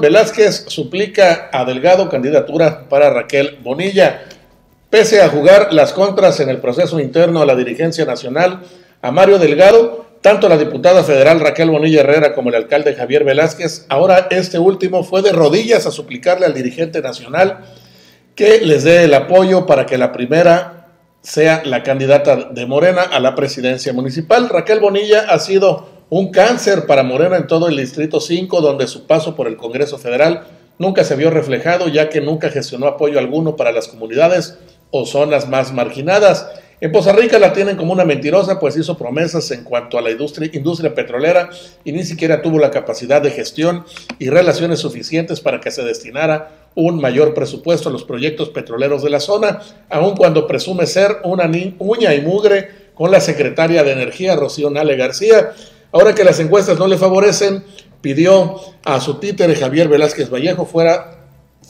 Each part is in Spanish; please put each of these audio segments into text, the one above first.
Velázquez suplica a Delgado candidatura para Raquel Bonilla. Pese a jugar las contras en el proceso interno a la dirigencia nacional, a Mario Delgado, tanto la diputada federal Raquel Bonilla Herrera como el alcalde Javier Velázquez, ahora este último fue de rodillas a suplicarle al dirigente nacional que les dé el apoyo para que la primera sea la candidata de Morena a la presidencia municipal. Raquel Bonilla ha sido un cáncer para Morena en todo el Distrito 5, donde su paso por el Congreso Federal nunca se vio reflejado, ya que nunca gestionó apoyo alguno para las comunidades o zonas más marginadas. En Poza Rica la tienen como una mentirosa, pues hizo promesas en cuanto a la industria, industria, petrolera y ni siquiera tuvo la capacidad de gestión y relaciones suficientes para que se destinara un mayor presupuesto a los proyectos petroleros de la zona, aun cuando presume ser una uña y mugre con la secretaria de Energía, Rocío Nale García. Ahora que las encuestas no le favorecen, pidió a su títere Javier Velázquez Vallejo fuera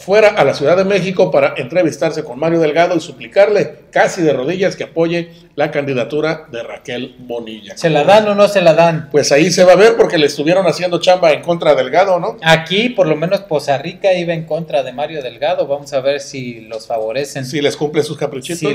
fuera a la Ciudad de México para entrevistarse con Mario Delgado y suplicarle casi de rodillas que apoye la candidatura de Raquel Bonilla. ¿Se la dan o no se la dan? Pues ahí se va a ver porque le estuvieron haciendo chamba en contra de Delgado, ¿no? Aquí, por lo menos, Poza Rica iba en contra de Mario Delgado. Vamos a ver si los favorecen. Si les cumple sus caprichitos.